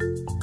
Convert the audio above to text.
you